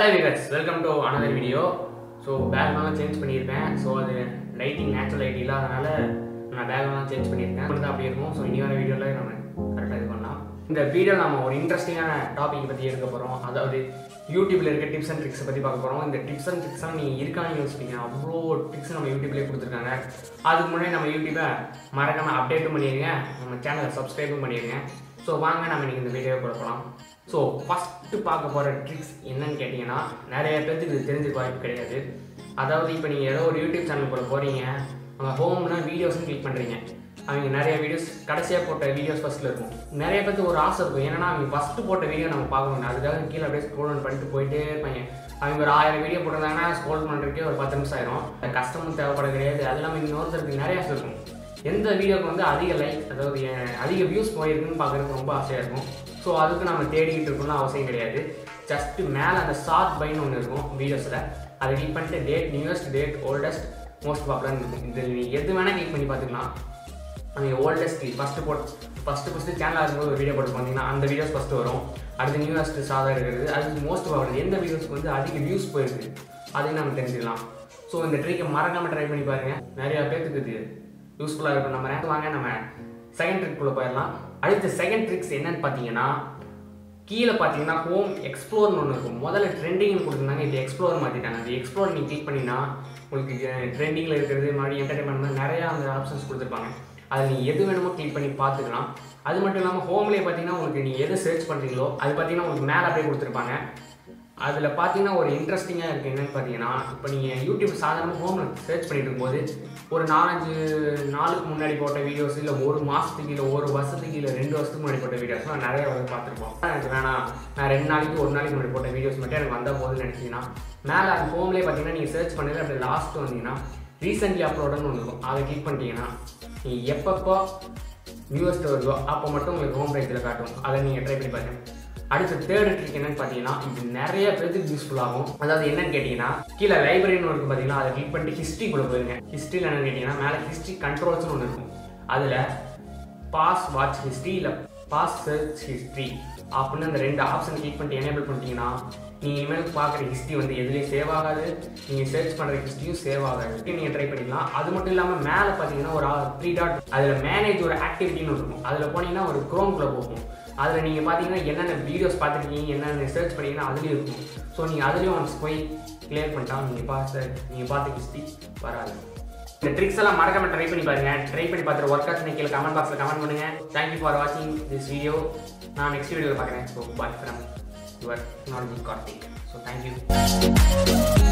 Hello விகட்ஸ் welcome to another video so பேக்லாம் change பண்ணியிருப்பேன். So அது லைட்டிங் நேச்சுரல் லைட் இல்லாதனால நான் பேக்லாம் சேஞ்ச் பண்ணியிருக்கேன். மட்டும் அப்படி இருக்கும். ஸோ இனி வர வீடியோவில் நம்ம கரெக்டாக இது பண்ணலாம். இந்த வீடியோ நம்ம ஒரு இன்ட்ரெஸ்டிங்கான டாபிக் பற்றி எடுக்க போகிறோம் அதாவது யூடியூப்ல இருக்க டிப்ஸ் அண்ட் ட்ரிக்ஸை பற்றி பார்க்க போகிறோம் இந்த டிப்ஸ் அண்ட் ட்ரிக்ஸ்லாம் நீங்கள் இருக்கான்னு யோசிப்பீங்க. அவ்வளோ ட்ரிக்ஸ் நம்ம யூடியூப்லேயே கொடுத்துருக்காங்க. அதுக்கு முன்னாடி நம்ம யூடியூப்பை மறக்காமல் அப்டேட்டும் பண்ணிடுங்க நம்ம சேனலை சப்ஸ்கிரைபும் பண்ணிடுங்க ஸோ வாங்க நம்ம இன்னைக்கு இந்த வீடியோவை கொடுக்கலாம் ஸோ ஃபஸ்ட்டு பார்க்க போகிற ட்ரிக்ஸ் என்னன்னு கேட்டிங்கன்னா நிறைய பேர்த்துக்கு இது தெரிஞ்சுக்க வாய்ப்பு கிடையாது. அதாவது இப்போ நீங்கள் ஏதோ ஒரு யூடியூப் சேனலுக்குள்ளே போகிறீங்க அங்கே ஹோம்னா வீடியோஸ்னு கிளிக் பண்ணுறீங்க அவங்க நிறைய வீடியோஸ் கடைசியாக போட்ட வீடியோஸ் ஃபஸ்ட்டில் இருக்கும். நிறைய பேருக்கு ஒரு ஆசை இருக்கும். ஏன்னா அவங்க ஃபஸ்ட்டு போட்ட வீடியோ நம்ம பார்க்கணும் அதுக்காக கீழே அப்படியே ஸ்க்ரோல் ஆன் பண்ணிட்டு போயிட்டே இருப்பாங்க. அவங்க ஒரு ஆயிரம் வீடியோ போட்டிருந்தாங்கன்னா ஸ்க்ரோல் பண்ணுறதுக்கே ஒரு பத்து நிமிஷம் ஆயிரும். அந்த கஷ்டமும் தேவைப்பட கிடையாது. அது இல்லாமல் இன்னொருத்தருக்கு நிறைய ஆசை இருக்கும். எந்த வீடியோக்கு வந்து அதிக லைக் அதாவது அதிக வியூஸ் போயிருக்குன்னு பார்க்குறதுக்கு ரொம்ப ஆசையாக இருக்கும். ஸோ அதுக்கு நம்ம தேடிக்கிட்டு இருக்கணும்னு அவசியம் கிடையாது. ஜஸ்ட்டு மேலே அந்த ஷார்ட் பைன்னு ஒன்று இருக்கும் வீடியோஸில் அதை கிளிக் பண்ணிட்டு date newest date oldest most popular இருக்கும். இதில் நீ எது வேணால் கிளிக் பண்ணி பார்த்துக்கலாம். அவங்க ஓல்டஸ்ட் ஃபஸ்ட்டு போட் ஃபஸ்ட்டு ஃபஸ்ட்டு சேனலாக இருக்கும்போது ஒரு வீடியோ போட்டு பார்த்தீங்கன்னா அந்த வீடியோஸ் ஃபஸ்ட்டு வரும். அடுத்து நியூயஸ்ட் சாதா இருக்கிறது அது மோஸ்ட் பாப்புலர் எந்த வீடியோஸ்க்கு வந்து அதிக வியூஸ் போயிருக்கு அதையும் நம்ம தெரிஞ்சுக்கலாம். ஸோ இந்த ட்ரிக்கை மறக்காமல் ட்ரை பண்ணி பாருங்கள் நிறையா பேர்த்துக்கு இது யூஸ்ஃபுல்லாக இருக்கும். நம்ம ரேங்க் வாங்க நம்ம செகண்ட் ட்ரிக்குள்ளே போயிடலாம் அடுத்த செகண்ட் ட்ரிக்ஸ் என்னன்னு பார்த்தீங்கன்னா கீழே பார்த்தீங்கன்னா ஹோம் எக்ஸ்ப்ளோர்னு ஒன்று இருக்கும். முதல்ல ட்ரெண்டிங்னு கொடுத்துருந்தாங்க இது எக்ஸ்ப்ளோர் மாற்றிட்டாங்க அந்த எக்ஸ்ப்ளோர் நீங்கள் கிளிக் பண்ணினா உங்களுக்கு ட்ரெண்டிங்கில் இருக்கிறது மாதிரி என்டர்டைன்மெண்ட் நிறையா அந்த ஆப்ஷன்ஸ் கொடுத்துருப்பாங்க. அதில் நீங்கள் எது வேணுமோ கிளிக் பண்ணி பார்த்துக்கலாம். அது மட்டும் இல்லாமல் ஹோம்லேயே பார்த்தீங்கன்னா உங்களுக்கு நீங்கள் எது சர்ச் பண்ணுறீங்களோ அது பார்த்தீங்கன்னா உங்களுக்கு மேலே அப்படியே கொடுத்துருப்பாங்க. அதில் பார்த்தீங்கன்னா ஒரு இன்ட்ரெஸ்டிங்காக இருக்குது என்னென்னு பார்த்தீங்கன்னா இப்போ நீங்கள் யூடியூப் சாதாரணமாக ஹோம் சர்ச் பண்ணிட்டு இருக்கும்போது ஒரு நாலஞ்சு நாளுக்கு முன்னாடி போட்ட வீடியோஸ் இல்லை ஒரு மாதத்துக்கு இல்லை ஒரு வருஷத்துக்கு இல்லை ரெண்டு வருஷத்துக்கு முன்னாடி போட்ட வீடியோஸ்லாம் நிறைய வந்து பார்த்துருப்போம். எனக்கு வேணாம் நான் ரெண்டு நாளைக்கு ஒரு நாளைக்கு முன்னாடி போட்ட வீடியோஸ் மட்டும் எனக்கு வந்தால் போதும்னு நினச்சிங்கன்னா மேலே அந்த ஹோம்லேயே பார்த்தீங்கன்னா நீங்கள் சர்ச் பண்ணது அப்படி லாஸ்ட் வந்தீங்கன்னா ரீசெண்ட்லி அப்லோடுன்னு ஒன்று இருக்கும். அதை கிளிக் பண்ணிட்டீங்கன்னா நீங்கள் எப்பப்போ வியூவர்ஸ்ட்டு வருதோ அப்போ மட்டும் உங்களுக்கு ஹோம் பேஜில் காட்டும். அதை நீங்கள் ட்ரை பண்ணி பாருங்க. அடுத்த தேர்ட் ட்ரிக் என்னன்னு பார்த்தீங்கன்னா இது நிறைய பேருக்கு யூஸ்ஃபுல் ஆகும். அதாவது என்னன்னு கேட்டிங்கன்னா கீழே லைப்ரரின்னு இருக்கு பார்த்தீங்கன்னா அதை கிளிக் பண்ணிட்டு ஹிஸ்ட்ரிக்குள்ளே போயிருங்க ஹிஸ்ட்ரியில் என்னன்னு கேட்டிங்கன்னா மேலே ஹிஸ்ட்ரி கண்ட்ரோல்ஸ்னு ஒன்று இருக்கும். அதில் பாஸ் வாட்ச் ஹிஸ்ட்ரி இல்லை பாஸ் சர்ச் ஹிஸ்ட்ரி அப்படின்னு அந்த ரெண்டு ஆப்ஷன் கிளிக் பண்ணிட்டு எனேபிள் பண்ணிட்டீங்கன்னா நீங்கள் இனிமேல் பார்க்குற ஹிஸ்ட்ரி வந்து எதுலேயும் சேவ் ஆகாது. நீங்கள் சர்ச் பண்ணுற ஹிஸ்ட்ரியும் சேவ் ஆகாது. நீங்கள் ட்ரை பண்ணிக்கலாம். அது மட்டும் இல்லாமல் மேலே பார்த்தீங்கன்னா ஒரு த்ரீ டாட் அதில் மேனேஜ் ஒரு ஆக்டிவிட்டின்னு இருக்கும். அதில் போனீங்கன்னா ஒரு குரோம்குள்ளே போகும். அதில் நீங்கள் பார்த்தீங்கன்னா என்னென்ன வீடியோஸ் பார்த்துருக்கீங்க என்னென்ன சர்ச் பண்ணீங்கன்னா அதுலேயும் இருக்கும். ஸோ நீங்கள் அதுலேயும் ஒன்ஸ் போய் கிளியர் பண்ணிட்டா நீங்கள் பார்த்து நீங்கள் பார்த்து ஹிஸ்ட்ரி வராது. இந்த ட்ரிக்ஸ் எல்லாம் மறக்காம ட்ரை பண்ணி பாருங்க. ட்ரை பண்ணி பார்த்துட்டு ஒர்க் ஆச்சு கீழே கமெண்ட் பாக்ஸில் கமெண்ட் பண்ணுங்க. தேங்க்யூ ஃபார் வாட்சிங் திஸ் வீடியோ நான் நெக்ஸ்ட் வீடியோவில் பார்க்குறேன். ஸோ பாய் ஃப்ரம் யுவர் நாட் கார்த்திக் ஸோ தேங்க்யூ